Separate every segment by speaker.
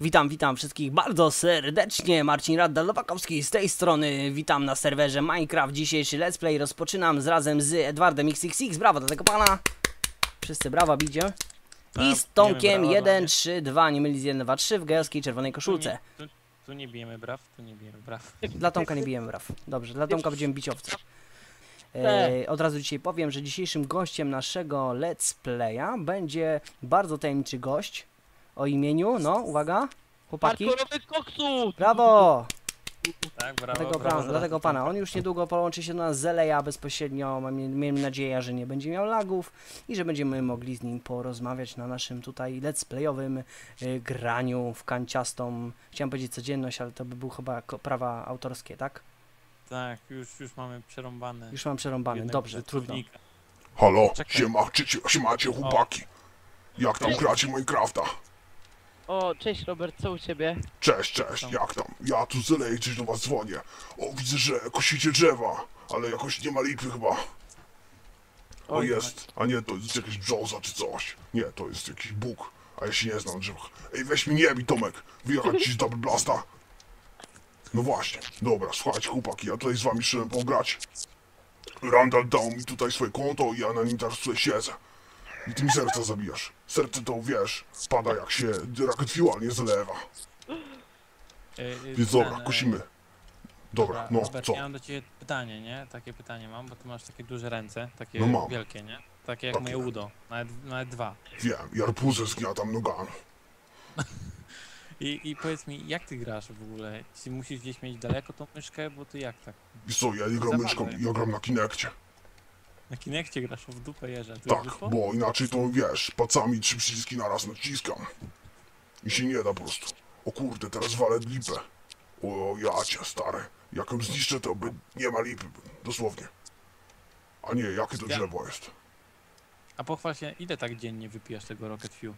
Speaker 1: Witam, witam wszystkich bardzo serdecznie. Marcin Radda-Lowakowski z tej strony. Witam na serwerze Minecraft. Dzisiejszy let's play rozpoczynam z razem z Edwardem XXX. Brawo dla tego pana. Wszyscy brawa bicie. I
Speaker 2: Tak,
Speaker 1: z Tomkiem
Speaker 2: bijemy brawa,
Speaker 1: 1,
Speaker 2: nie?
Speaker 1: 3, 2, nie mylić z 1, 2, 3 w gejowskiej czerwonej
Speaker 2: Tu
Speaker 1: koszulce.
Speaker 2: nie, tu, tu nie bijemy braw, tu nie bijemy braw.
Speaker 1: Dla Tomka nie bijemy braw. Dobrze, dla Tomka będziemy bić owce.
Speaker 2: Tak.
Speaker 1: E, od razu dzisiaj powiem, że dzisiejszym gościem naszego let's playa będzie bardzo tajemniczy gość o imieniu, no uwaga, chłopaki.
Speaker 3: Parkurowy koksu!
Speaker 1: Brawo!
Speaker 2: Tak, brawo,
Speaker 1: Dlatego,
Speaker 2: brawo za
Speaker 1: dlatego pana, on już niedługo połączy się do nas z Eleja bezpośrednio. Mam, miejmy nadzieję, że nie będzie miał lagów i że będziemy mogli z nim porozmawiać na naszym tutaj let's playowym y, graniu w kanciastą. Chciałem powiedzieć codzienność, ale to by był chyba prawa autorskie, tak?
Speaker 2: Tak, już, już mamy przerąbane.
Speaker 1: Już mam przerąbane. Dobrze, trudno.
Speaker 4: Halo,
Speaker 2: Czekaj.
Speaker 4: siema, czy, czy, siemacie chłopaki. Jak tam gracie Minecrafta?
Speaker 3: O, cześć Robert, co u ciebie?
Speaker 4: Cześć, cześć, jak tam? Ja tu z LA coś do was dzwonię. O, widzę, że kosicie drzewa, ale jakoś nie ma lipy chyba. O, jest. A nie, to jest jakaś brzoza czy coś. Nie, to jest jakiś bóg. A ja się nie znam na drzewach. Ej, weź mi nie bij, Tomek. Wyjechać ci z Double Blasta. No właśnie. Dobra, słuchajcie chłopaki, ja tutaj z wami szedłem pograć. Randall dał mi tutaj swoje konto i ja na nim teraz tutaj siedzę. I ty mi serca zabijasz. Serce to, wiesz, pada jak się Fuel nie zalewa.
Speaker 2: Y, y,
Speaker 4: Więc dobra,
Speaker 2: e,
Speaker 4: kosimy. Dobra, no,
Speaker 2: Robert,
Speaker 4: co?
Speaker 2: ja mam do ciebie pytanie, nie? Takie pytanie mam, bo ty masz takie duże ręce, takie
Speaker 4: No mam.
Speaker 2: wielkie, nie? Takie jak
Speaker 4: Takie.
Speaker 2: moje udo, nawet, nawet dwa.
Speaker 4: Wiem, i arbuzę zgniatam nogami.
Speaker 2: I, I powiedz mi, jak ty grasz w ogóle? Czy musisz gdzieś mieć daleko tą myszkę, bo ty jak tak?
Speaker 4: Wiesz co, ja nie gram myszką, ja gram na Kinekcie.
Speaker 2: Na kinekcie grasz w dupę jeża, ty
Speaker 4: Tak,
Speaker 2: wyszło?
Speaker 4: bo inaczej to, wiesz, palcami trzy przyciski naraz naciskam. I się nie da po prostu. O kurde, teraz walę lipę. O, ja cię, stary. Jak ją zniszczę, to by nie ma lipy, dosłownie. A nie, jakie to
Speaker 2: Ja-
Speaker 4: drzewo jest.
Speaker 2: A pochwal się, ile tak dziennie wypijasz tego Rocket Fuel?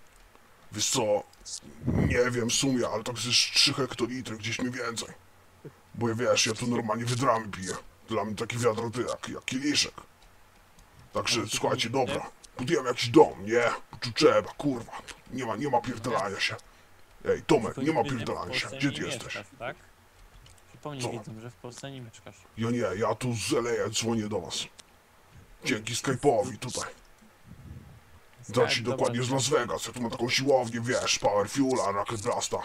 Speaker 4: Wiesz co, nie wiem w sumie, ale tak ze 3 hektolitry, gdzieś mniej więcej. Bo ja wiesz, ja tu normalnie wydrami piję. Dla mnie taki wiadro to jak, jak kieliszek. Także słuchajcie, dobra. Budujemy jakiś dom, nie? Tu trzeba, kurwa. Nie ma, nie ma pierdolania się. Ej, Tomek, nie ma pierdolania się. Gdzie ty jesteś?
Speaker 2: tak? Przypomnij widzom, że w Polsce nie mieszkasz.
Speaker 4: Ja nie, ja tu z LA dzwonię do was. Dzięki Skype'owi tutaj. Znaczy
Speaker 2: Tak,
Speaker 4: dokładnie z Las Vegas. Ja tu mam taką siłownię, wiesz, Power Fuela, Rocket Blasta.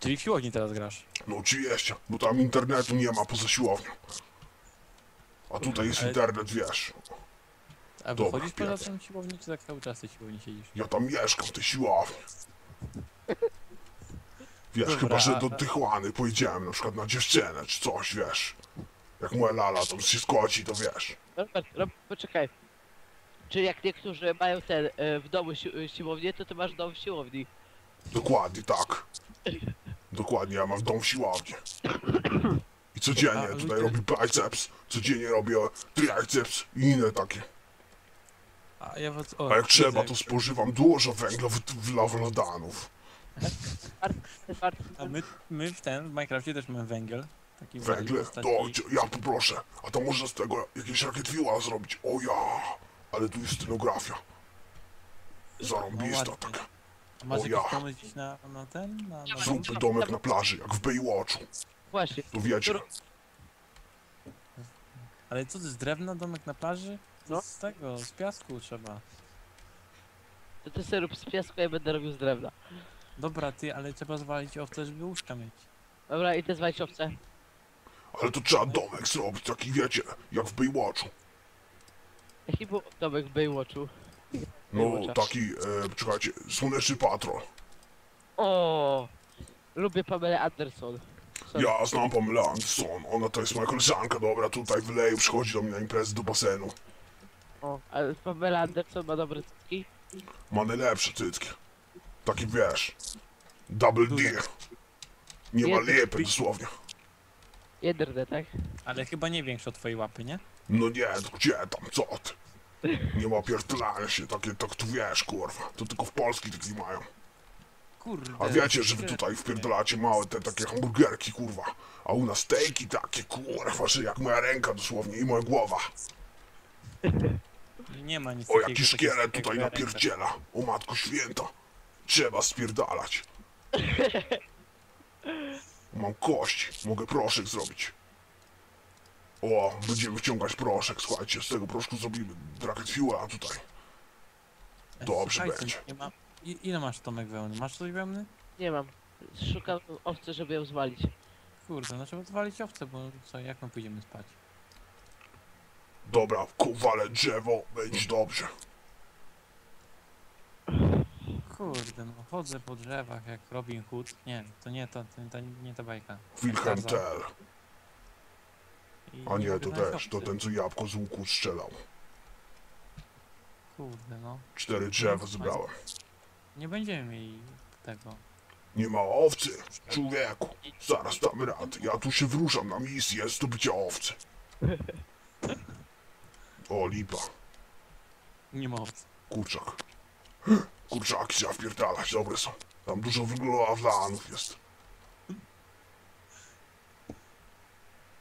Speaker 2: Czyli w siłowni teraz grasz.
Speaker 4: No oczywiście, bo tam internetu nie ma poza siłownią. A tutaj jest internet, wiesz.
Speaker 2: A
Speaker 4: Dobra,
Speaker 2: wychodzisz poza
Speaker 4: Piotr.
Speaker 2: tą siłownię, czy tak cały czas tej siłowni siedzisz?
Speaker 4: Ja tam mieszkam w tej siłowni. Wiesz,
Speaker 2: Dobra,
Speaker 4: chyba, że do
Speaker 2: a-
Speaker 4: Tychłany pojedziemy na przykład na dziewczynę czy coś, wiesz. Jak moja lala tam się skoci, to wiesz.
Speaker 3: Robert, Robert, poczekaj. Czy jak niektórzy mają ten e, w domu si e, siłownię, to ty masz dom w siłowni.
Speaker 4: Dokładnie tak. Dokładnie, ja mam w domu siłownię. I codziennie
Speaker 2: A,
Speaker 4: tutaj
Speaker 2: ludzie-
Speaker 4: robię biceps, codziennie robię triceps i inne takie.
Speaker 2: A ja was, o,
Speaker 4: A jak trzeba, to spożywam dużo węgla w- węglowodanów.
Speaker 3: Marcin,
Speaker 2: A my, my w ten, w Minecrafcie też mamy węgiel. Taki w
Speaker 4: Węgle? To ja poproszę. A to można z tego jakieś rakiet fuela zrobić. O ja! Ale tu jest scenografia. Zarąbista
Speaker 2: No
Speaker 4: taka.
Speaker 2: A Masz
Speaker 4: o
Speaker 2: jakiś
Speaker 4: ja.
Speaker 2: pomysł gdzieś na, na ten? Na, na
Speaker 4: Zróbmy domek na plaży, jak w Baywatchu.
Speaker 3: właśnie.
Speaker 4: To wiecie.
Speaker 2: Ale co, to jest drewno, domek na plaży?
Speaker 3: No.
Speaker 2: Z tego, z piasku trzeba.
Speaker 3: To ty sobie rób z piasku, ja będę robił z drewna.
Speaker 2: Dobra, ty, ale trzeba zwalić owce, żeby łóżka mieć.
Speaker 3: Dobra, idę zwalić owce.
Speaker 4: Ale to trzeba domek zrobić, taki wiecie, jak w Baywatchu.
Speaker 3: Jaki był domek w Baywatchu?
Speaker 4: No,
Speaker 3: Baywatcha.
Speaker 4: taki, e, czekajcie, Słoneczny Patrol.
Speaker 3: O, Lubię Pamelę Anderson. Sorry.
Speaker 4: Ja znam Pamela Anderson, ona to jest moja koleżanka, dobra, tutaj w Leju przychodzi do mnie na imprezę do basenu.
Speaker 3: O, ale Pamela Anderson ma dobre cycki.
Speaker 4: Ma najlepsze cycki. Taki wiesz, double D. Nie ma lipy dosłownie.
Speaker 3: Jedne, tak?
Speaker 2: Ale chyba nie większe od twojej łapy, nie?
Speaker 4: No nie, to gdzie tam, co ty? Nie ma pierdolania się, takie, tak tu wiesz, kurwa. To tylko w Polski taki mają.
Speaker 2: Kurde.
Speaker 4: A wiecie, że wy tutaj wpierdolacie małe te takie hamburgerki, kurwa. A u nas stejki takie, kurwa, że jak moja ręka dosłownie i moja głowa.
Speaker 2: Nie ma nic
Speaker 4: O,
Speaker 2: takiego,
Speaker 4: jaki szkielet
Speaker 2: jak
Speaker 4: tutaj
Speaker 2: ręka.
Speaker 4: napierdziela. O matko święta. Trzeba spierdalać. Mam kość, mogę proszek zrobić. O, będziemy wciągać proszek, słuchajcie, z tego proszku zrobimy Dracket Fuela tutaj. Dobrze
Speaker 2: Słuchajcie,
Speaker 4: będzie.
Speaker 2: Nie ma... I, ile masz Tomek wełny? Masz coś wełny?
Speaker 3: Nie mam. Szukam owcy, żeby ją zwalić.
Speaker 2: Kurde, no trzeba odwalić owce, bo co, jak my pójdziemy spać?
Speaker 4: Dobra, kowale drzewo, będzie dobrze.
Speaker 2: Kurde, no chodzę po drzewach jak Robin Hood. Nie, to nie to, to, to nie ta bajka.
Speaker 4: Wilhelm
Speaker 2: Tarzan.
Speaker 4: Tell.
Speaker 2: I
Speaker 4: A nie, to też, to ten co jabłko z łuku strzelał.
Speaker 2: Kurde, no.
Speaker 4: Cztery drzewa zebrałem.
Speaker 2: Nie będziemy mieli tego.
Speaker 4: Nie ma owcy, człowieku. Zaraz damy radę. Ja tu się wruszam na misję zdobycia owcy. O, lipa.
Speaker 2: Nie ma owcy.
Speaker 4: Kurczak. Kurczaki trzeba wpierdalać, dobre są. Tam dużo wyglowanych jest.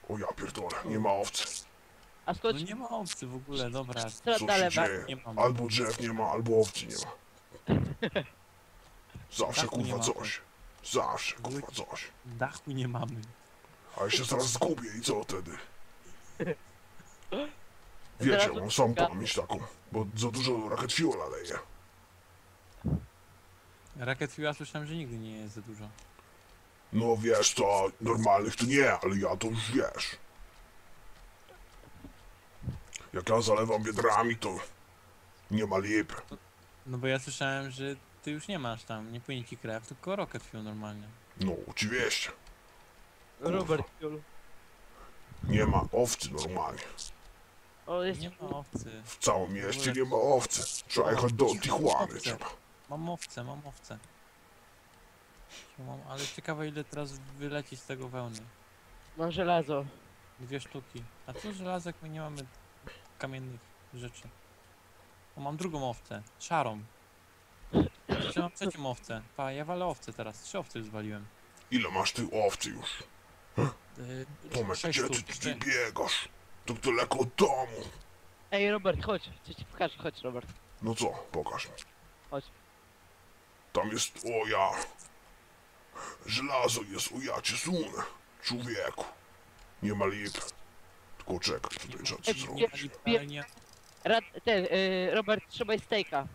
Speaker 4: O ja pierdolę, nie ma owcy.
Speaker 3: A
Speaker 2: No
Speaker 3: skąd
Speaker 2: nie ma owcy w ogóle, dobra.
Speaker 4: Co się dzieje?
Speaker 2: nie mam.
Speaker 4: Albo drzew nie ma, albo owcy nie ma. Zawsze
Speaker 2: Dachu nie
Speaker 4: kurwa
Speaker 2: ma.
Speaker 4: coś. Zawsze kurwa coś.
Speaker 2: Dachu nie mamy.
Speaker 4: A ja się zaraz zgubię i co wtedy? Wiecie, mam sam pamięć taką, bo za dużo rakiet fuela leje.
Speaker 2: Rakiet Fuela słyszałem, że nigdy nie jest za dużo.
Speaker 4: No wiesz, to normalnych to nie, ale ja to już wiesz. Jak ja zalewam wiedrami, to nie ma lipy.
Speaker 2: No bo ja słyszałem, że ty już nie masz tam, nie płynie ci krew, tylko Rocket Fuel normalnie.
Speaker 4: No, oczywiście.
Speaker 3: Robert Fuel.
Speaker 4: Nie ma owcy normalnie.
Speaker 3: O, jest...
Speaker 2: Nie ma owcy.
Speaker 4: W całym mieście nie ma owcy. Trzeba jechać do Tijuany, trzeba.
Speaker 2: Mam owce, mam owce. Mam, ale ciekawe ile teraz wyleci z tego wełny.
Speaker 3: Mam żelazo.
Speaker 2: Dwie sztuki. A co żelazek my nie mamy kamiennych rzeczy. O, mam drugą owcę. Szarą. Jeszcze mam trzecią owcę. Pa, ja walę owce teraz. Trzy owce już zwaliłem.
Speaker 4: Ile masz tych owcy już?
Speaker 2: Yy,
Speaker 4: Tomek,
Speaker 2: sześć
Speaker 4: gdzie ty,
Speaker 2: sztuk.
Speaker 4: ty biegasz? Tak daleko od domu.
Speaker 3: Ej, Robert, chodź. Coś ci pokażę, chodź, Robert.
Speaker 4: No co, pokaż mi.
Speaker 3: Chodź.
Speaker 4: Tam jest, o ja. Żelazo jest, o ja cię sunę. Człowieku. Nie ma lipy. Tylko czekaj, tutaj trzeba coś zrobić.
Speaker 2: Nie,
Speaker 3: Rad, ten, y, Robert, trzymaj stejka.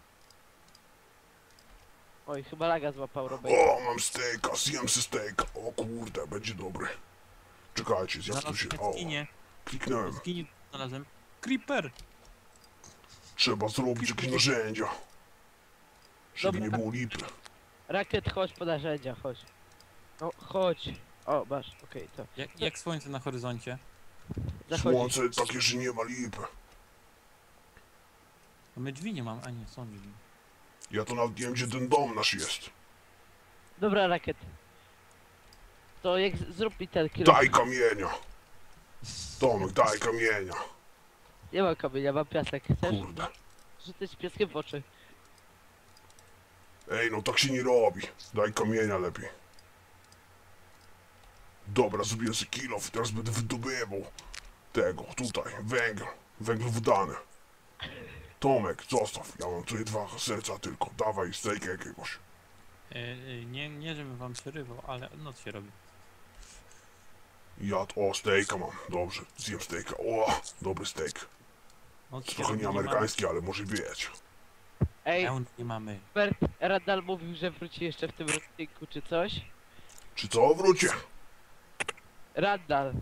Speaker 3: Oj, chyba laga złapał Robert.
Speaker 4: O, mam stejka, zjem se stejka. O kurde, będzie dobry. Czekajcie, zjem to
Speaker 2: zaraz
Speaker 4: się... O. kliknąłem.
Speaker 2: Zginie znalazłem. Creeper!
Speaker 4: Trzeba zrobić jakieś narzędzia. Żeby
Speaker 3: Dobra.
Speaker 4: nie było lipy.
Speaker 3: Rakiet, chodź po narzędzia, chodź. No, chodź. O, masz, okej, to.
Speaker 2: Jak, jak słońce na horyzoncie.
Speaker 3: Zachodzi.
Speaker 4: Słońce takie, że nie ma lipy.
Speaker 2: A my drzwi nie mam, a nie, są drzwi.
Speaker 4: Ja to nawet nie wiem, gdzie ten dom nasz jest.
Speaker 3: Dobra, rakiet. To jak z- zrób mi ten kilo.
Speaker 4: Daj kamienia. Tomek, daj kamienia.
Speaker 3: Nie mam kamienia, mam piasek. Chcesz?
Speaker 4: Kurde.
Speaker 3: Rzucać piaskiem w oczy.
Speaker 4: Ej, no tak się nie robi. Daj kamienia lepiej. Dobra, zrobiłem sobie kilof i teraz będę wydobywał tego, tutaj, węgiel, węglowodany. Tomek, zostaw, ja mam tutaj dwa serca tylko, dawaj stejkę jakiegoś.
Speaker 2: Yy, yy, nie, nie żebym wam przerywał, ale noc się robi.
Speaker 4: Ja, o, stejka mam, dobrze, zjem stejka, o, dobry
Speaker 2: się
Speaker 4: Trochę nie amerykański, ale może być.
Speaker 3: Ej,
Speaker 2: nie mamy.
Speaker 3: Bert, Radal mówił, że wróci jeszcze w tym odcinku, czy coś?
Speaker 4: Czy co, wrócie?
Speaker 3: Randall.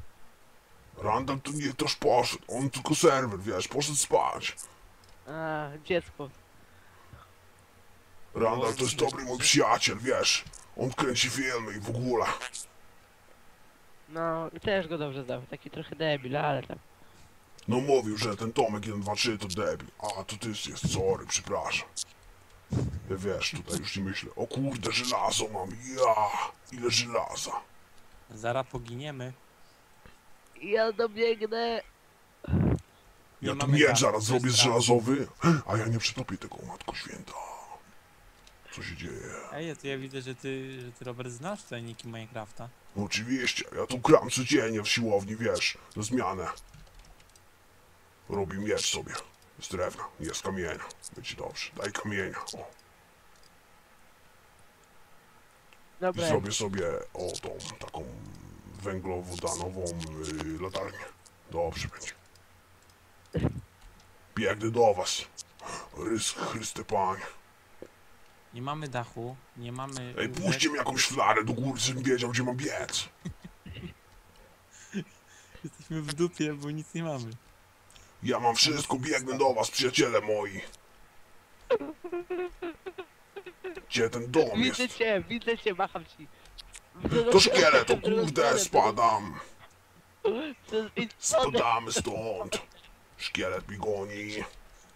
Speaker 4: Randall to nie też poszedł, on tylko serwer, wiesz, poszedł spać.
Speaker 3: A, dziecko.
Speaker 4: Randall to jest dobry mój przyjaciel, wiesz. On kręci filmy i w ogóle.
Speaker 3: No, i też go dobrze znam. Taki trochę debil, ale tam.
Speaker 4: No mówił, że ten Tomek 123 to debil. A, to ty jest, sorry, przepraszam. Wiesz, tutaj już nie myślę. O kurde, żelazo mam, ja! Ile żelaza.
Speaker 2: Zara poginiemy.
Speaker 3: Ja dobiegnę.
Speaker 4: Ja tu miecz zaraz zrobię z żelazowy, a ja nie przetopię tego, matko święta. Co się dzieje?
Speaker 2: Ej, to ja widzę, że ty, że ty Robert znasz tajniki Minecrafta.
Speaker 4: No oczywiście, ja tu gram codziennie w siłowni, wiesz, na zmianę. Robię miecz sobie. Z drewna, nie z kamienia. Będzie dobrze. Daj kamienia. O. I
Speaker 3: Dobra,
Speaker 4: zrobię sobie o tą taką węglowodanową y, latarnię. Dobrze będzie. Biegnę do was. Rys Chryste Panie.
Speaker 2: Nie mamy dachu, nie mamy...
Speaker 4: Ej, puśćcie mi jakąś flarę do góry, żebym wiedział, gdzie mam biec.
Speaker 2: Jesteśmy w dupie, bo nic nie mamy.
Speaker 4: Ja mam wszystko, biegnę do was, przyjaciele moi. Gdzie ten dom
Speaker 3: widzę
Speaker 4: jest?
Speaker 3: cię, widzę cię, macham ci.
Speaker 4: To szkielet, o kurde, spadam. Spadamy stąd. Szkielet mi goni.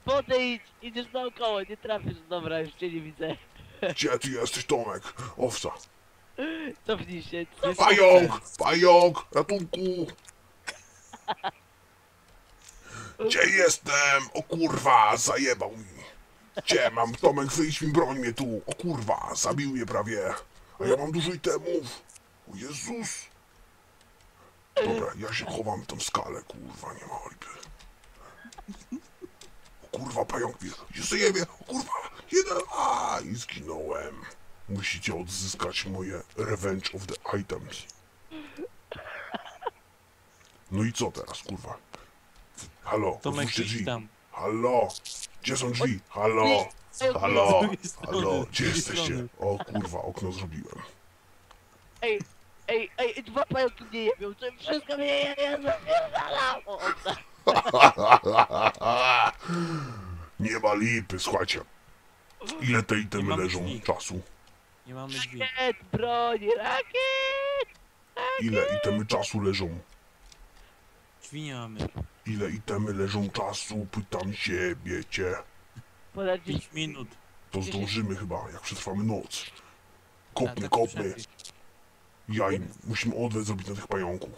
Speaker 3: Podejdź, idziesz naokoło, nie trafisz. Dobra, już cię nie widzę.
Speaker 4: Gdzie ty jesteś, Tomek? Owca.
Speaker 3: Cofnij się, cofnij
Speaker 4: Pająk! Pająk! Ratunku! Gdzie jestem? O kurwa, zajebał mi. Gdzie mam? Tomek, wyjdź mi, broń mnie tu. O kurwa, zabił mnie prawie. A ja mam dużo itemów. O Jezus. Dobra, ja się chowam w tą skalę, kurwa, nie ma lipy. Kurwa, pająk zajebie. O kurwa, jeden. A, i zginąłem. Musicie odzyskać moje Revenge of the Items. No i co teraz, kurwa? Halo,
Speaker 2: Tomek,
Speaker 4: otwórzcie drzwi.
Speaker 2: tam.
Speaker 4: Halo, gdzie są drzwi? Halo, halo, halo, gdzie jesteście? O kurwa, okno zrobiłem.
Speaker 3: Ej, ej, ej, dwa pająki mnie jebią, to wszystko mnie jebie, ja
Speaker 4: Nie ma lipy, słuchajcie. Ile te itemy leżą
Speaker 2: drzwi.
Speaker 4: czasu?
Speaker 2: Nie mamy drzwi.
Speaker 3: Rakiet, broń, rakiet!
Speaker 4: Ile itemy czasu leżą?
Speaker 2: Drzwi nie mamy.
Speaker 4: Ile itemy leżą czasu? Pytam się, wiecie.
Speaker 3: Ponad 10
Speaker 2: 5 minut.
Speaker 4: To zdążymy chyba, jak przetrwamy noc. Kopmy, kopmy. Jaj, musimy odwet zrobić na tych pająków.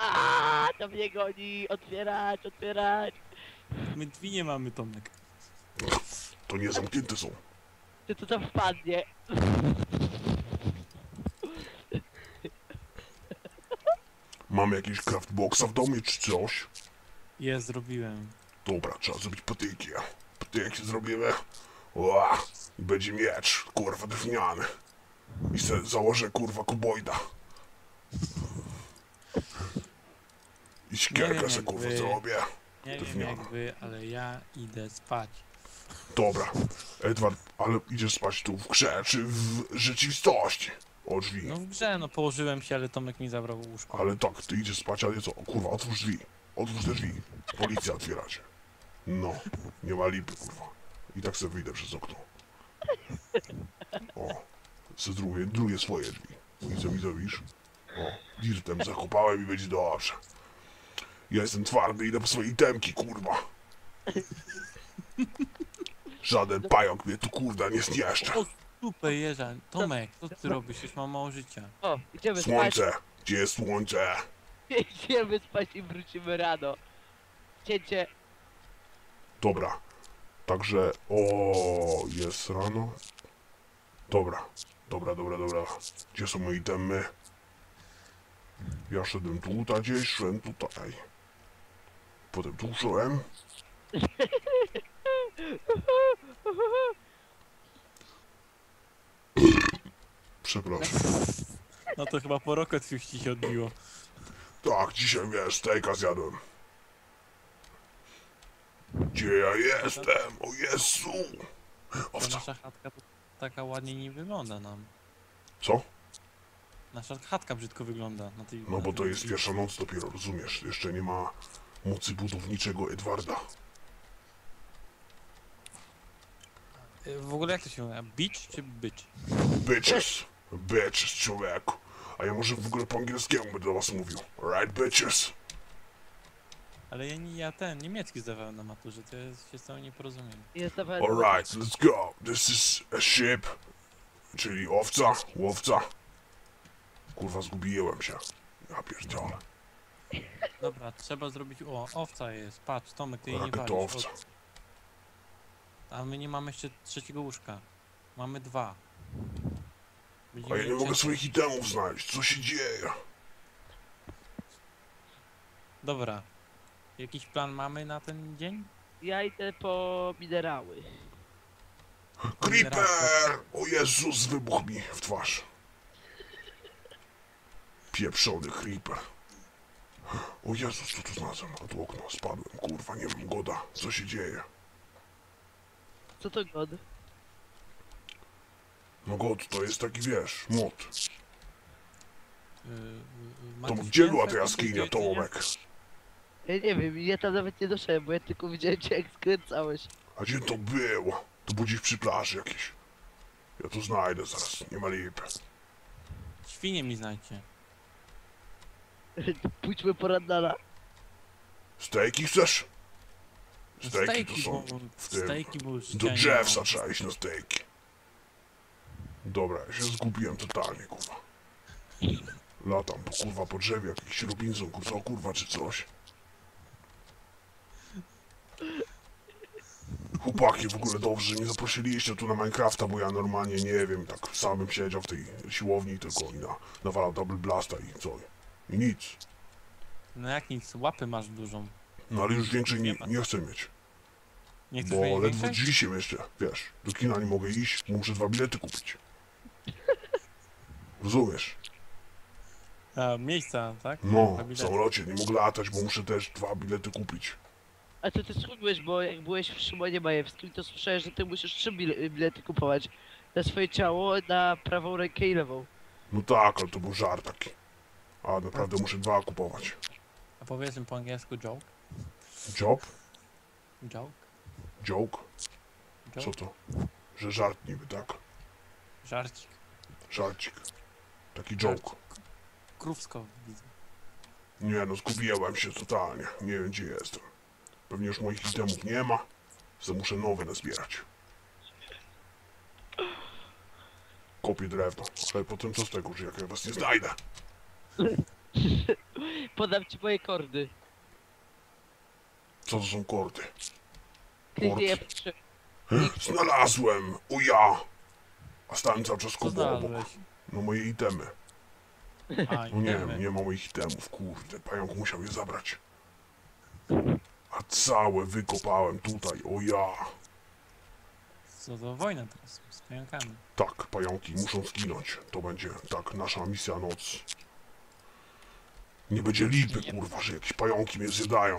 Speaker 3: A, to mnie goni, otwierać, otwierać.
Speaker 2: My drzwi nie mamy, Tomek.
Speaker 4: To nie zamknięte są.
Speaker 3: Czy to tam wpadnie?
Speaker 4: Mamy jakieś craftboxa w domie czy coś?
Speaker 2: Jest, zrobiłem.
Speaker 4: Dobra, trzeba zrobić patyki. Patyki zrobimy. Ła, i będzie miecz, kurwa, drewniany. I se założę, kurwa, kubojda. I
Speaker 2: Nie
Speaker 4: ścierkę
Speaker 2: wiem,
Speaker 4: se, kurwa, zrobię.
Speaker 2: Nie wiem
Speaker 4: Drewniana.
Speaker 2: jak wy, ale ja idę spać.
Speaker 4: Dobra, Edward, ale idziesz spać tu w grze czy w rzeczywistości? O drzwi.
Speaker 2: No w grze, no położyłem się, ale Tomek mi zabrał łóżko.
Speaker 4: Ale tak, ty idziesz spać, ale co? O, kurwa, otwórz drzwi. Otwórz te drzwi. Policja otwieracie. No, nie ma lipy, kurwa. I tak sobie wyjdę przez okno. O, se drugie, drugie swoje drzwi. I co mi zrobisz? O, dirtem zakopałem i będzie dobrze. Ja jestem twardy, idę po swoje itemki, kurwa. Żaden pająk mnie tu, kurda, nie zniszczy.
Speaker 2: O, super jeża. Tomek, co ty robisz? Już mam mało życia.
Speaker 3: O, idziemy spać.
Speaker 4: Słońce! Gdzie jest słońce?
Speaker 3: Idziemy spać i wrócimy rano. Cięcie.
Speaker 4: Dobra. Także, o, jest rano. Dobra, dobra, dobra, dobra. Gdzie są moje itemy? Ja szedłem tutaj gdzieś, szedłem tutaj. Potem tu szedłem. Przepraszam.
Speaker 2: No to chyba po roku już ci się odbiło.
Speaker 4: Tak, dzisiaj wiesz, stejka zjadłem. Gdzie ja jestem? O Jezu!
Speaker 2: Ta nasza chatka to taka ładnie nie wygląda nam.
Speaker 4: Co?
Speaker 2: Nasza chatka brzydko wygląda na tej...
Speaker 4: No bo to jest pierwsza noc dopiero, rozumiesz? Jeszcze nie ma mocy budowniczego Edwarda.
Speaker 2: W ogóle jak to się mówi? Beach czy bycz?
Speaker 4: Bitches! Bitches, człowieku. A ja może w ogóle po angielskiemu będę do was mówił. Right, bitches?
Speaker 2: Ale ja, nie- ja ten niemiecki zdawałem na maturze, to jest, się z tą nie porozumiem.
Speaker 3: Jest nawet...
Speaker 4: Alright, let's go. This is a ship. Czyli owca, łowca. Kurwa, zgubiłem się. Ja pierdolę.
Speaker 2: Dobra, trzeba zrobić... O, owca jest, patrz, Tomek, ty jej nie
Speaker 4: Rakieta
Speaker 2: walisz.
Speaker 4: owca.
Speaker 2: A my nie mamy jeszcze trzeciego łóżka. Mamy dwa. Będziemy
Speaker 4: A ja nie mogę swoich itemów znaleźć. Co się dzieje?
Speaker 2: Dobra. Jakiś plan mamy na ten dzień?
Speaker 3: Ja idę po minerały.
Speaker 4: Creeper! O Jezus, wybuchł mi w twarz. Pieprzony creeper. O Jezus, co tu znalazłem? Od okna spadłem, kurwa, nie mam goda. Co się dzieje?
Speaker 3: Co to god?
Speaker 4: No god, to jest taki, wiesz, mod.
Speaker 2: Yy,
Speaker 4: To gdzie była ta jaskinia? Tomek?
Speaker 3: Ja nie wiem, ja tam nawet nie doszedłem, bo ja tylko widziałem cię jak skręcałeś.
Speaker 4: A gdzie to było? To gdzieś przy plaży jakieś. Ja to znajdę zaraz, nie ma lipy.
Speaker 2: Świnie mi znajdźcie.
Speaker 3: Pójdźmy po Randala.
Speaker 4: Stejki chcesz?
Speaker 2: No
Speaker 4: Stejki to
Speaker 2: Stejki,
Speaker 4: są w tym.
Speaker 2: stejki,
Speaker 4: Do drzewsa trzeba iść na stejki. Dobra, ja się zgubiłem totalnie, kurwa. Latam po kurwa po drzewie, jakiś Robinson, kurwa, kurwa czy coś. Chłopaki, w ogóle dobrze, że mnie zaprosiliście tu na Minecrafta, bo ja normalnie nie wiem, tak sam bym siedział w tej siłowni tylko i na, nawalał double blasta i co. I nic.
Speaker 2: No jak nic, łapy masz dużą.
Speaker 4: No ale już większej nie,
Speaker 2: Nie
Speaker 4: chcę mieć.
Speaker 2: Nie chcesz
Speaker 4: Bo
Speaker 2: mieć
Speaker 4: ledwo
Speaker 2: większej?
Speaker 4: dzisiaj jeszcze, wiesz, do kina nie mogę iść, bo muszę dwa bilety kupić. Rozumiesz?
Speaker 2: A, miejsca, tak?
Speaker 4: No,
Speaker 2: Dwa
Speaker 4: w
Speaker 2: bilety.
Speaker 4: samolocie nie mogę latać, bo muszę też dwa bilety kupić.
Speaker 3: A to ty schudłeś, bo jak byłeś w Szymonie Majewskim, to słyszałem, że ty musisz trzy bile- bilety kupować. Na swoje ciało, na prawą rękę i lewą.
Speaker 4: No tak, ale to był żart taki. A naprawdę muszę dwa kupować.
Speaker 2: A powiedzmy po angielsku joke?
Speaker 4: Job?
Speaker 2: Joke?
Speaker 4: Joke? Co to? Że żart niby, tak?
Speaker 2: Żarcik.
Speaker 4: Żarcik. Taki joke.
Speaker 2: Krówsko widzę.
Speaker 4: Nie no, zgubiłem się totalnie. Nie wiem gdzie jestem. Pewnie już moich itemów nie ma. Że muszę nowe nazbierać. Kopię drewno, ale potem co z tego, że jak ja was nie znajdę?
Speaker 3: Podam ci moje kordy.
Speaker 4: Co to są kordy? Kord.
Speaker 3: F3.
Speaker 4: Znalazłem! O ja! A stałem cały czas
Speaker 2: Co
Speaker 4: koło obok.
Speaker 2: znalazłeś?
Speaker 4: No moje itemy.
Speaker 2: A,
Speaker 4: No nie nie ma moich itemów, kurde. Pająk musiał je zabrać. A całe wykopałem tutaj, o ja!
Speaker 2: Co to wojna teraz z pająkami.
Speaker 4: Tak, pająki muszą zginąć. To będzie, tak, nasza misja noc. Nie będzie lipy, kurwa, że jakieś pająki mnie zjadają.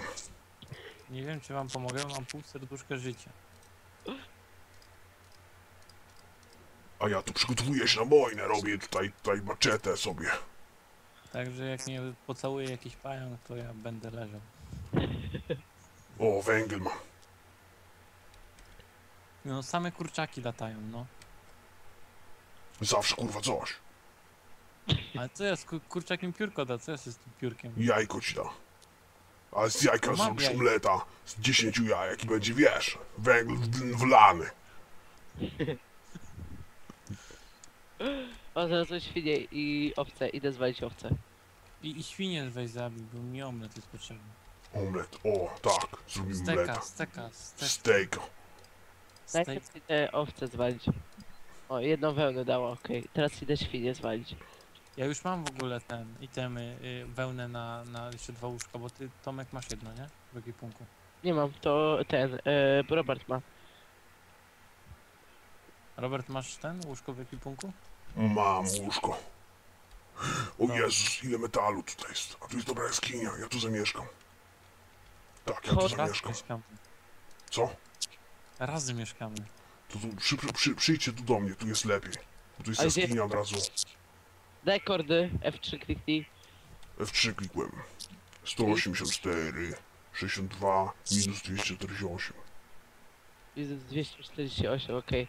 Speaker 2: Nie wiem czy wam pomogę, mam pół serduszka życia.
Speaker 4: A ja tu przygotowuję się na wojnę, robię tutaj, tutaj maczetę sobie.
Speaker 2: Także jak mnie pocałuje jakiś pająk, to ja będę leżał.
Speaker 4: O, węgiel mam.
Speaker 2: No same kurczaki latają, no.
Speaker 4: Zawsze, kurwa, coś.
Speaker 2: Ale co jest? Ku- Kurczak mi piórko da, co jest z tym piórkiem?
Speaker 4: Jajko ci da. A z jajka
Speaker 2: Mam
Speaker 4: zrobisz omleta z 10 jajek i będzie, wiesz, węgiel w- wlany.
Speaker 3: O, znalazłem świnie i owce. Idę zwalić owce.
Speaker 2: I, I świnie weź zabij, bo mi omlet jest potrzebny.
Speaker 4: Omlet, o, tak, zrobimy
Speaker 2: Steka,
Speaker 4: omleta.
Speaker 2: steka, steka.
Speaker 4: Steaka.
Speaker 3: Najpierw
Speaker 2: Steak.
Speaker 3: idę owce zwalić. O, jedną wełnę dała, okej. Teraz idę świnie zwalić.
Speaker 2: Ja już mam w ogóle ten, itemy, y, wełnę na, na jeszcze dwa łóżka, bo ty Tomek masz jedno, nie? W ekipunku.
Speaker 3: Nie mam, to ten, e, Robert ma.
Speaker 2: Robert, masz ten łóżko w ekipunku?
Speaker 4: Mam łóżko. O
Speaker 2: No.
Speaker 4: Jezus, ile metalu tutaj jest. A tu jest dobra jaskinia, ja tu zamieszkam. Tak, ja tu
Speaker 3: Chodź.
Speaker 4: Zamieszkam.
Speaker 2: mieszkamy.
Speaker 4: Co?
Speaker 2: Razem mieszkamy.
Speaker 4: To tu przy, przy, przy, przyjdźcie tu do mnie, tu jest lepiej. Bo tu jest
Speaker 3: A gdzie-
Speaker 4: jaskinia od razu.
Speaker 3: Daj kordy, F3 kliknij.
Speaker 4: F3 klikłem. 184, 62, minus 248.
Speaker 3: Jest 248, okej.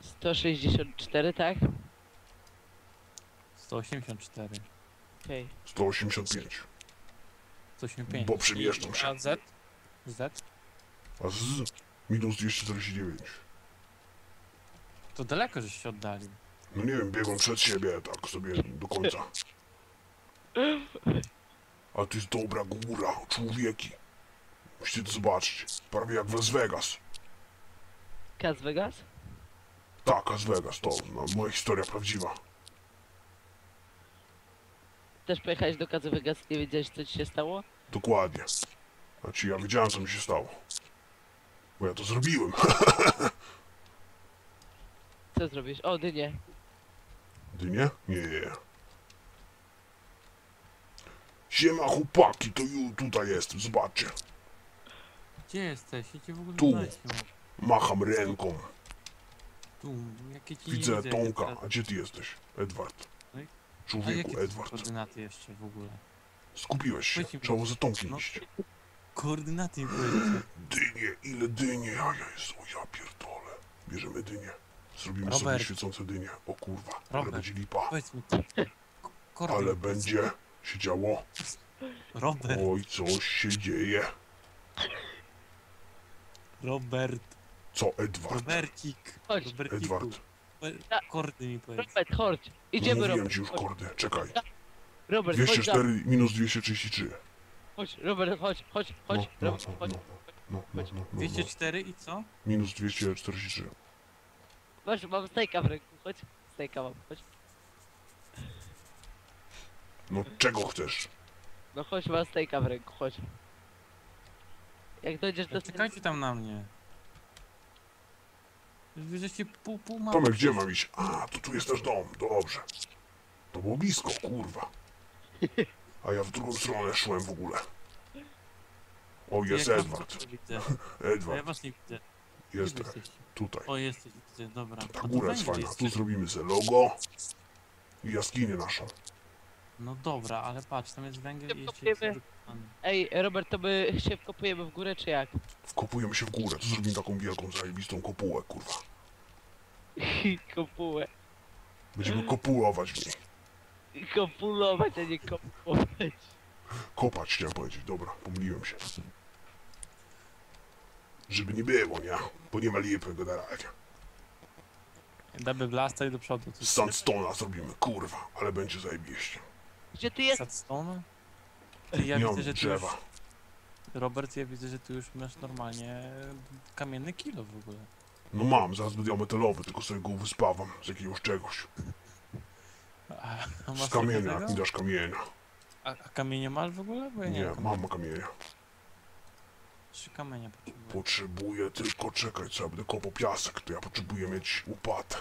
Speaker 3: 164, tak?
Speaker 2: 184.
Speaker 3: Okej.
Speaker 4: 185.
Speaker 2: 185.
Speaker 4: Bo przemieszczam się.
Speaker 2: A Z? Z?
Speaker 4: A z minus 249.
Speaker 2: To daleko żeś się oddalił.
Speaker 4: No nie wiem, biegłem przed siebie, tak sobie do końca. Ale to jest dobra góra, człowieki. Musicie to zobaczyć. Prawie jak w Las Vegas.
Speaker 3: Las Vegas?
Speaker 4: Tak, Las Vegas, to no, moja historia prawdziwa.
Speaker 3: Też pojechałeś do Las Vegas nie wiedziałeś co ci się stało?
Speaker 4: Dokładnie. Znaczy ja wiedziałem co mi się stało. Bo ja to zrobiłem.
Speaker 3: Co zrobisz? O, dynie.
Speaker 4: Ty nie? Siema chłopaki, to ju tutaj jestem, zobaczcie.
Speaker 2: Gdzie jesteś? Ja cię w ogóle
Speaker 4: Tu.
Speaker 2: znaleźć nie mogę.
Speaker 4: Macham ręką.
Speaker 2: Tu, jakie ci
Speaker 4: Widzę
Speaker 2: widzę,
Speaker 4: Tomka. A gdzie ty jesteś? Edward.
Speaker 2: No i- A
Speaker 4: Człowieku,
Speaker 2: jakie to
Speaker 4: Edward.
Speaker 2: koordynaty jeszcze w ogóle?
Speaker 4: Skupiłeś się.
Speaker 2: Mi,
Speaker 4: Trzeba było za Tomkiem
Speaker 2: no.
Speaker 4: iść.
Speaker 2: Koordynaty mi powiedzcie.
Speaker 4: Dynie, ile dynie, a ja Jezu, ja pierdolę. Bierzemy dynię. Zrobimy sobie
Speaker 2: Robert.
Speaker 4: świecące dynie. O kurwa, ale
Speaker 2: Robert.
Speaker 4: będzie lipa.
Speaker 2: Powiedz mi.
Speaker 4: Ale będzie się działo.
Speaker 2: Robert,
Speaker 4: Oj, coś się dzieje.
Speaker 2: Robert,
Speaker 4: Co, Edward?
Speaker 2: Robercik.
Speaker 3: Chodź.
Speaker 2: Roberciku.
Speaker 4: Edward.
Speaker 2: Kordy mi powiedz.
Speaker 3: Robert, chodź. Idziemy,
Speaker 4: Mówiłem
Speaker 3: Robert.
Speaker 4: ci już
Speaker 3: chodź.
Speaker 4: kordy. Czekaj.
Speaker 3: Robert, chodź, za-
Speaker 4: 204 minus 233.
Speaker 3: chodź, Robert, chodź, chodź,
Speaker 4: No,
Speaker 3: chodź,
Speaker 4: no,
Speaker 3: Robert,
Speaker 4: no,
Speaker 3: chodź.
Speaker 4: no, no, no, no, no, no.
Speaker 2: 204 i co?
Speaker 4: Minus 243.
Speaker 3: Masz, mam stejka w ręku, chodź. Stejka mam, chodź.
Speaker 4: No czego chcesz?
Speaker 3: No chodź, mam stejka w ręku, chodź. Jak dojdziesz do...
Speaker 2: Czekajcie tam na mnie. Wy żeście pół, pół mapy
Speaker 4: Tomek, gdzie mam iść? A, to tu jest nasz dom. Dobrze. To było blisko, kurwa. A ja w drugą stronę szłem w ogóle. O, jest
Speaker 2: Jak was
Speaker 4: Edward.
Speaker 2: widzę. A ja
Speaker 4: Edward,
Speaker 2: was nie widzę. Gdzie
Speaker 4: jest
Speaker 2: jesteście?
Speaker 4: tutaj.
Speaker 2: O, jesteś, dobra.
Speaker 4: Ta
Speaker 2: A to
Speaker 4: góra jest fajna. Tu zrobimy sobie logo i jaskinię naszą.
Speaker 2: No dobra, ale patrz, tam jest węgiel i jeszcze
Speaker 3: Kopiemy. Ej, Robert, to my się wkopujemy w górę, czy jak?
Speaker 4: Wkopujemy się w górę. Tu zrobimy taką wielką, zajebistą kopułę, kurwa.
Speaker 3: Kopułę.
Speaker 4: Będziemy kopułować w niej.
Speaker 3: Kopulować, a nie kopulować.
Speaker 4: Kopać chciałem powiedzieć. Dobra, pomyliłem się. Żeby nie było, nie? Bo nie ma lipy generalnie.
Speaker 2: Double blasta i do przodu.
Speaker 4: Sandstone'a zrobimy, kurwa, ale będzie zajebiście.
Speaker 3: Gdzie ty jest?
Speaker 2: Sadstone? Ty, ja
Speaker 4: nie
Speaker 2: widzę, że ty już,
Speaker 4: drzewa.
Speaker 2: Robert, ja widzę, że ty już masz normalnie kamienny kilo w ogóle.
Speaker 4: No mam, zaraz będę miał metalowy, tylko sobie go wyspawam z jakiegoś czegoś.
Speaker 2: A, a masz
Speaker 4: Z kamienia, jak
Speaker 2: tego?
Speaker 4: mi dasz kamienia.
Speaker 2: A, a kamienie masz w ogóle? Bo ja nie,
Speaker 4: Nie,
Speaker 2: mam.
Speaker 4: mam kamienia.
Speaker 2: Trzy kamienia potrzebuję.
Speaker 4: Potrzebuję tylko czekać, co ja będę kopał piasek, to ja potrzebuję mieć łopatę.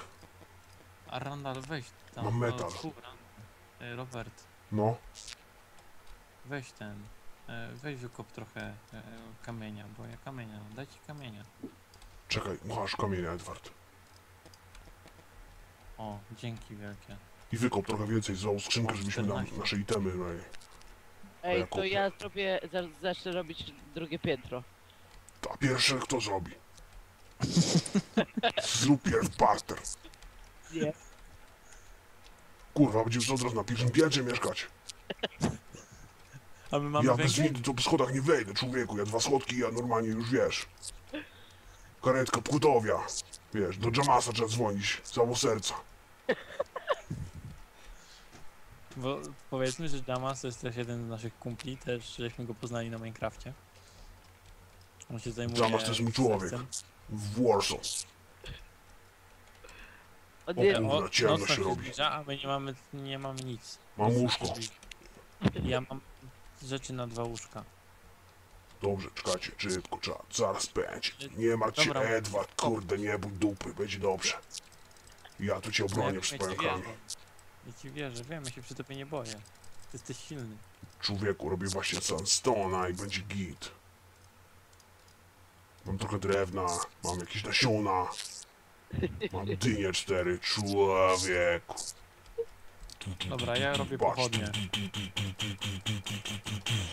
Speaker 2: A Randall, weź tam.
Speaker 4: Mam
Speaker 2: o,
Speaker 4: metal.
Speaker 2: Ej, Robert,
Speaker 4: No,
Speaker 2: weź ten. e, Weź wykop trochę e, kamienia, bo ja kamienia. Daj ci kamienia.
Speaker 4: czekaj, masz kamienia, Edward.
Speaker 2: O, dzięki wielkie.
Speaker 4: I wykop trochę więcej, złą skrzynkę, żebyśmy nam
Speaker 2: 14.
Speaker 4: nasze itemy ja
Speaker 3: Ej, to ja zrobię, za- zacznę robić drugie piętro.
Speaker 4: A pierwsze kto zrobi? Zrób pierw parter.
Speaker 3: Nie.
Speaker 4: Kurwa, będziemy od razu na pierwszym piętrze mieszkać.
Speaker 2: A my mamy
Speaker 4: ja bez
Speaker 2: węgiel?
Speaker 4: windy to po schodach nie wejdę, człowieku. Ja dwa schodki, ja normalnie już wiesz. Karetka pogotowia. Wiesz, do Jamasa trzeba dzwonić. Zało serca.
Speaker 2: Bo powiedzmy, że Damas to jest też jeden z naszych kumpli, też żeśmy go poznali na Minecrafcie. On się zajmuje...
Speaker 4: Damas to jest mój człowiek. W Warsaw.
Speaker 3: On
Speaker 4: O kurwa, ciemno się robi.
Speaker 2: zbliża, a my nie mamy, nie mamy nic.
Speaker 4: Mam łóżko.
Speaker 2: Ja mam rzeczy na dwa łóżka.
Speaker 4: Dobrze, czekajcie, szybko, trzeba. Zaraz będzie. Nie martw się,
Speaker 2: Dobra.
Speaker 4: Edward, kurde, nie bój dupy, będzie dobrze. Ja tu cię obronię przed pająkami.
Speaker 2: I ci wierzę, wiem, ja się przy tobie nie boję. Ty jesteś silny.
Speaker 4: Człowieku, robię właśnie sandstona i będzie git. Mam trochę drewna, mam jakieś nasiona. Mam dynie cztery, człowieku.
Speaker 2: Dobra, ja robię pochodnie.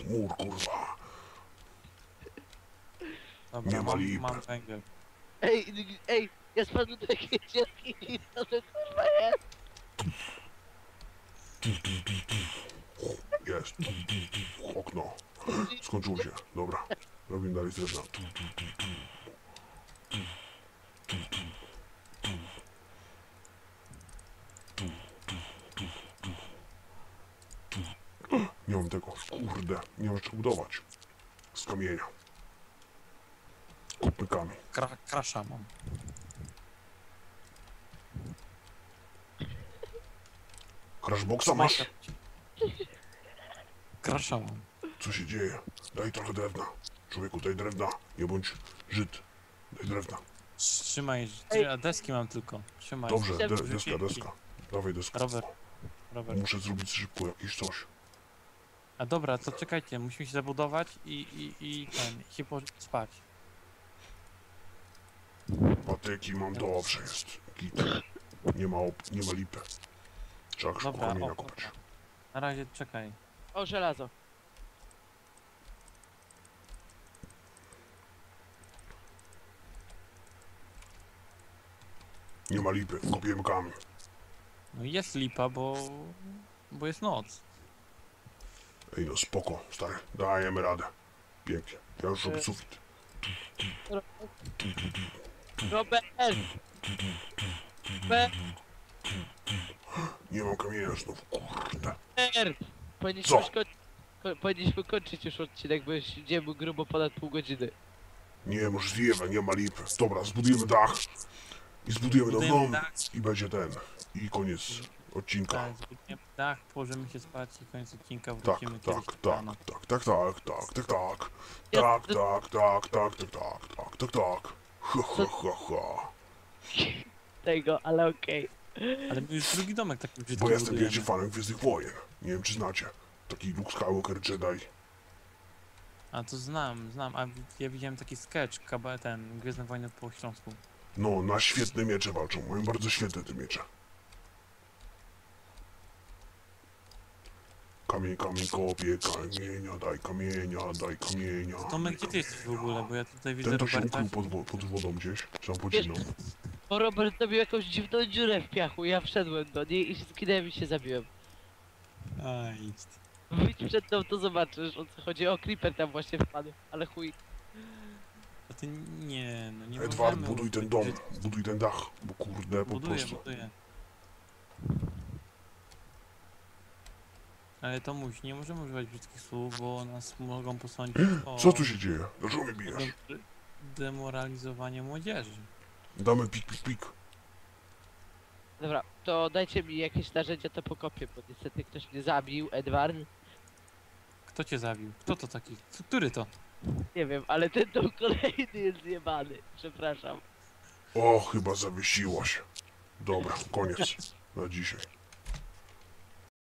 Speaker 4: Mur, kurwa.
Speaker 2: Dobra,
Speaker 4: nie ma
Speaker 2: mam, mam węgiel.
Speaker 3: Ej, ej, ja spadłem do jakiejś jaskini, to kurwa jest?
Speaker 4: Jest. Okno. Skończyło się. Dobra. Robimy dalej srebrna. Nie mam tego. Kurde. Nie mam jeszcze budować. Z kamienia. Kupmy kamień.
Speaker 2: Kra krasza mam.
Speaker 4: Crashboxa masz?
Speaker 2: Krasza mam.
Speaker 4: Co się dzieje? Daj trochę drewna. Człowieku, daj drewna. Nie bądź Żyd. Daj drewna.
Speaker 2: Trzymaj, a deski mam tylko. Trzymaj.
Speaker 4: Dobrze, de deska, deska. Dawaj deskę.
Speaker 2: Robert, Robert,
Speaker 4: Muszę zrobić szybko jakieś coś.
Speaker 2: A dobra, to czekajcie, musimy się zabudować i, i, i ten, i się położyć spać.
Speaker 4: Patyki mam dobrze jest. Git. Nie ma, nie ma lipy. Trzeba
Speaker 2: Dobra,
Speaker 4: kamienia
Speaker 2: o. Na razie czekaj.
Speaker 3: O, żelazo.
Speaker 4: Nie ma lipy, kopiemy kamień.
Speaker 2: No i jest lipa, bo... bo jest noc.
Speaker 4: Ej no spoko, stary, dajemy radę. Pięknie. Ja już robię
Speaker 3: E.
Speaker 4: sufit.
Speaker 3: Robert! Robert!
Speaker 4: Nie mam kamienia znów, kurde.
Speaker 3: Powinniśmy,
Speaker 4: Co?
Speaker 3: już koń... ko- powinniśmy kończyć już odcinek, bo już idziemy grubo ponad pół godziny.
Speaker 4: Niemożliwe, nie ma lipy. Dobra, zbudujemy dach. I zbudujemy
Speaker 2: Budujemy
Speaker 4: nową
Speaker 2: dach.
Speaker 4: i będzie ten. I koniec odcinka.
Speaker 2: Tak, zbudujemy dach, położymy się spać i koniec odcinka
Speaker 4: Tak,
Speaker 2: wrócimy
Speaker 4: tak,
Speaker 2: kiedyś
Speaker 4: tak,
Speaker 2: rano.
Speaker 4: tak, tak, tak, tak, tak, tak.
Speaker 3: Ja-
Speaker 4: Tak, tak, tak, tak, tak, tak, tak, tak, tak. Ha, ha, ha, ha.
Speaker 3: Tego, ale okej.
Speaker 2: Ale my już drugi domek taki brzydki
Speaker 4: Bo jestem,
Speaker 2: budujemy.
Speaker 4: wiecie, fanem Gwiezdnych Wojen. Nie wiem, czy znacie. Taki Luke Skywalker Jedi.
Speaker 2: A to znam, znam. A ja widziałem taki sketch, kaba, ten, Gwiezdne Wojny po śląsku.
Speaker 4: No, na świetne miecze walczą. Mają bardzo świetne te miecze. Kamień, kamień, kopie, kamienia, daj kamienia, daj kamienia.
Speaker 2: Tomek,
Speaker 4: daj
Speaker 2: gdzie ty jesteś w ogóle? Bo ja tutaj widzę
Speaker 4: Ten to się
Speaker 2: Roberta.
Speaker 4: ukrył pod, wo- pod wodą gdzieś. Sam pocinał.
Speaker 3: Bo Robert zrobił jakąś dziwną dziurę w piachu, ja wszedłem do niej i zginąłem i się zabiłem.
Speaker 2: A, idź.
Speaker 3: Wyjdź przed mną, to zobaczysz o co chodzi. O, Creeper tam właśnie wpadł, ale chuj.
Speaker 2: A ty nie, no nie
Speaker 4: Edward,
Speaker 2: możemy
Speaker 4: buduj ten dom, buduj ten dach, bo kurde, po
Speaker 2: Buduję,
Speaker 4: prostu.
Speaker 2: buduję. Ale to musi, nie możemy używać brzydkich słów, bo nas mogą posądzić o
Speaker 4: Co tu się dzieje? Dlaczego mnie bijesz?
Speaker 2: de- demoralizowanie młodzieży.
Speaker 4: Damy pik, pik, pik.
Speaker 3: Dobra, to dajcie mi jakieś narzędzia, to pokopię, bo niestety ktoś mnie zabił, Edward.
Speaker 2: Kto cię zabił? Kto to taki? Który to?
Speaker 3: Nie wiem, ale ten to kolejny jest zjebany. Przepraszam.
Speaker 4: O, chyba zawiesiło się. Dobra, koniec na dzisiaj.